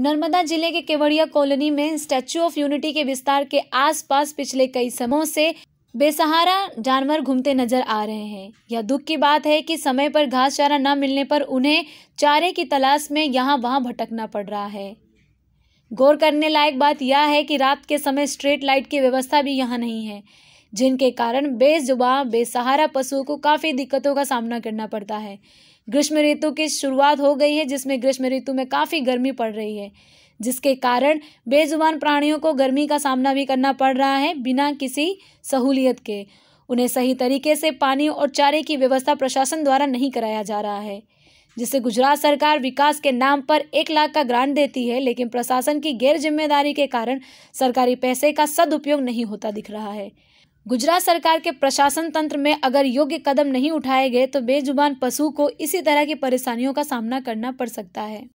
नर्मदा ज़िले के केवड़िया कॉलोनी में स्टैच्यू ऑफ़ यूनिटी के विस्तार के आसपास पिछले कई समयों से बेसहारा जानवर घूमते नज़र आ रहे हैं। यह दुख की बात है कि समय पर घास चारा न मिलने पर उन्हें चारे की तलाश में यहाँ वहाँ भटकना पड़ रहा है। गौर करने लायक बात यह है कि रात के समय स्ट्रीट लाइट की व्यवस्था भी यहाँ नहीं है। जिनके कारण बेजुबा, बेसहारा पशुओं को काफ़ी दिक्कतों का सामना करना पड़ता है। ग्रीष्म ऋतु की शुरुआत हो गई है, जिसमें ग्रीष्म ऋतु में काफ़ी गर्मी पड़ रही है, जिसके कारण बेजुबान प्राणियों को गर्मी का सामना भी करना पड़ रहा है बिना किसी सहूलियत के। उन्हें सही तरीके से पानी और चारे की व्यवस्था प्रशासन द्वारा नहीं कराया जा रहा है जिससे गुजरात सरकार विकास के नाम पर एक लाख का ग्रांट देती है, लेकिन प्रशासन की गैर ज़िम्मेदारी के कारण सरकारी पैसे का सदुपयोग नहीं होता दिख रहा है। गुजरात सरकार के प्रशासन तंत्र में अगर योग्य कदम नहीं उठाए गए तो बेजुबान पशु को इसी तरह की परेशानियों का सामना करना पड़ सकता है।